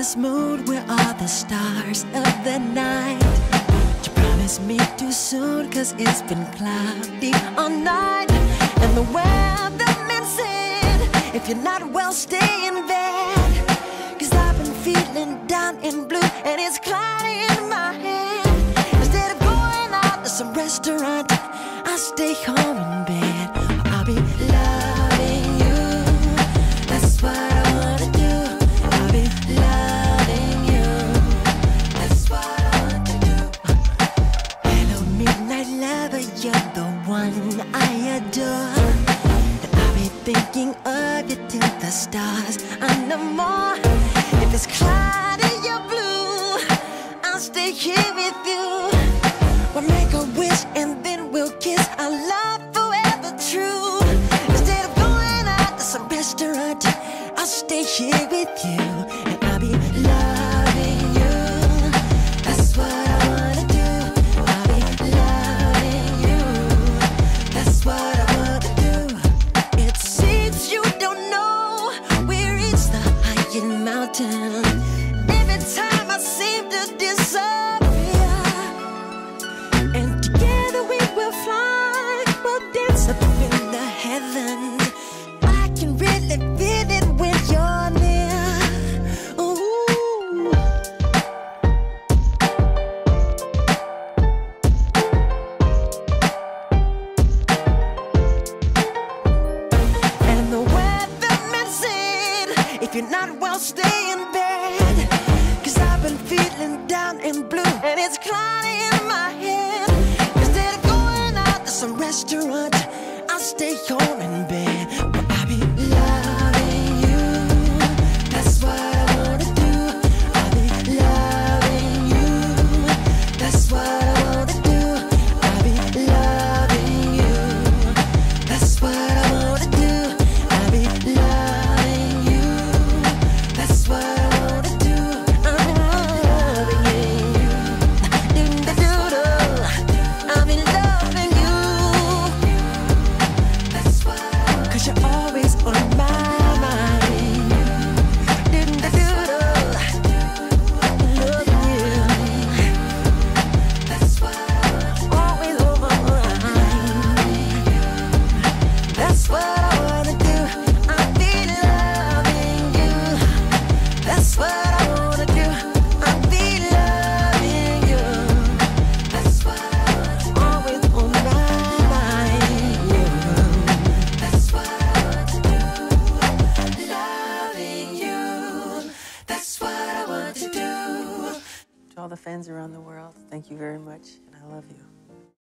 this mood where all the stars of the night. You promised me too soon, cause it's been cloudy all night. And the weatherman said, if you're not well, stay in bed. Cause I've been feeling down and blue, and it's cloudy in my head. Instead of going out to some restaurant, I stay home adore. And I'll be thinking of you till the stars are no more. If it's cloudy or blue, I'll stay here with you. We'll make a wish and then we'll kiss our love forever true. Instead of going out to some restaurant, I'll stay here with you you're not well, stay in bed. Cause I've been feeling down and blue, and it's cloudy in my head. Instead of going out to some restaurant, I'll stay home in Cause you're what to do. To all the fans around the world, thank you very much, and I love you.